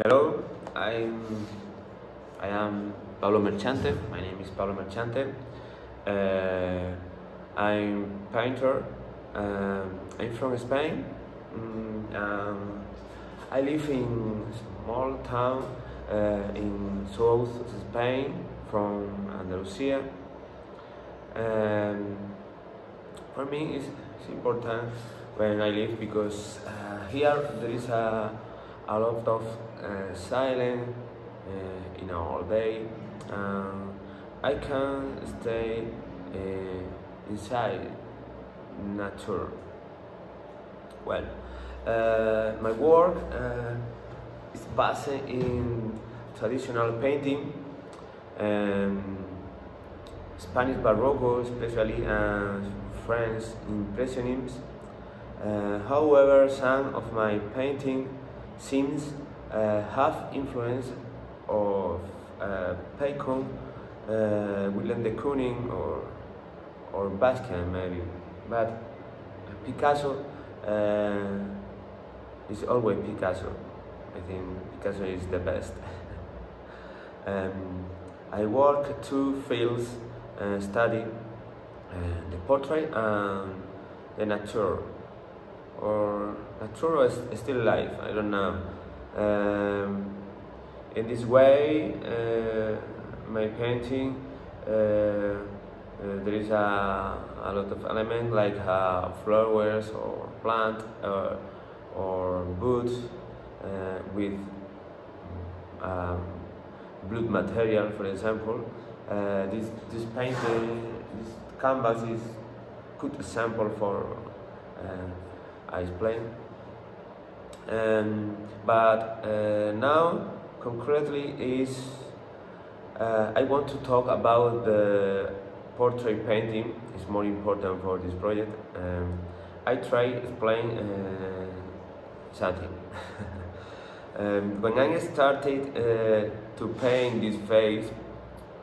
Hello, I'm I am Pablo Merchante. My name is Pablo Merchante. Uh, I'm painter. Um, I'm from Spain. Mm, um, I live in a small town uh, in south Spain, from Andalusia. Um, for me, it's, it's important when I live because uh, here there is a, a lot of uh, silence uh, in our day. I can stay uh, inside nature. Well, uh, my work uh, is based in traditional painting, um, Spanish Barroco especially, and French Impressionism. Uh, however, some of my painting seems uh, have influence of uh, Bacon, uh, Willem de Kooning, or or Basquiat maybe, but Picasso uh, is always Picasso. I think Picasso is the best. um, I work two fields, uh, study uh, the portrait and the nature, or nature is still alive, I don't know. Um, in this way, uh, my painting uh, uh, there is a, a lot of elements like uh, flowers or plant uh, or boots uh, with um, material, for example. This this painting, this canvas is good example for I explain. Um, but uh, now concretely is uh, I want to talk about the portrait painting. It's more important for this project. Um, I try explain uh, something. um, when I started uh, to paint this face,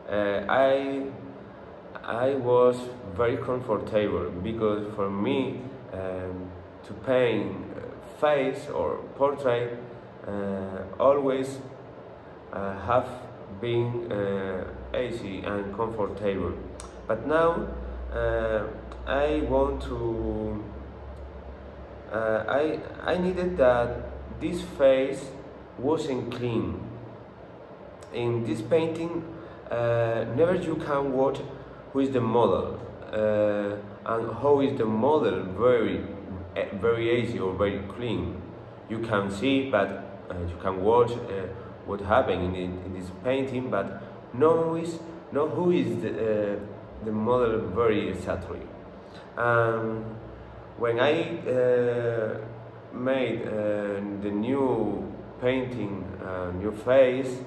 uh, I I was very comfortable because for me um, to paint face or portrait uh, always uh, have been uh, easy and comfortable. But now I want to. I I needed that this face wasn't clean. In this painting, never you can watch who is the model uh, and how is the model very very easy or very clean. You can see but uh, you can watch uh, what happened in, in, this painting but no is know who is the, the model very exactly. Um, when I uh, made uh, the new painting new face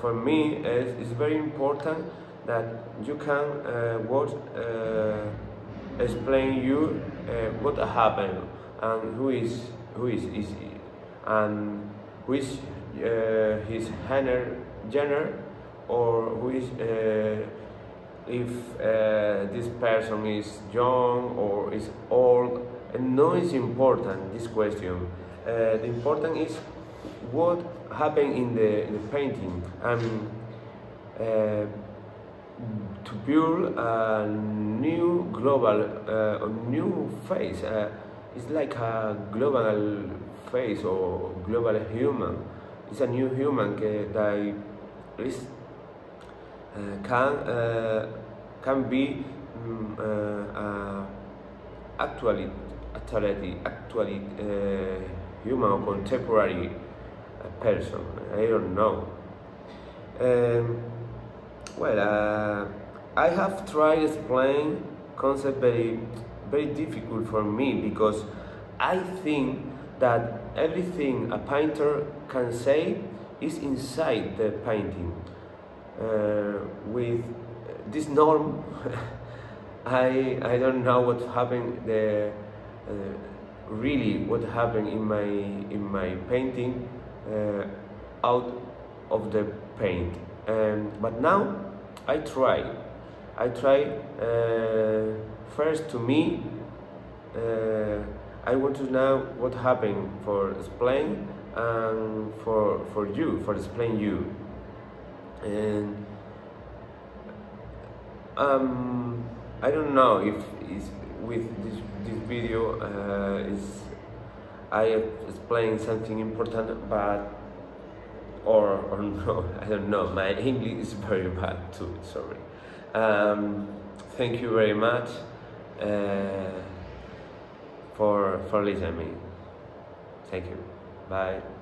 for me it's, very important that you can uh, what uh, explain you uh, what happened and who is who is is and who is uh, his gender gender or who is uh, if uh, this person is young or is old? And no is important this question. The important is what happened in the, in the painting. And to build a new global, uh, a new face. Uh, it's like a global face or global human. It's a new human that is uh, can uh, can be um, actually actually actually uh, human or contemporary person. I don't know. Um, well, uh, I have tried explain concept very, very difficult for me because I think that everything a painter can say is inside the painting. Uh, with this norm, I I don't know what happened the uh, really what happened in my in my painting uh, out of the paint. Um, but now I try. I try uh, first to me. Uh, I want to know what happened for explain and for for you for explain you and um, I don't know if is with this this video uh, is I explain something important but or or no I don't know. My English is very bad too sorry. Um, thank you very much uh, for for listening thank you. Bye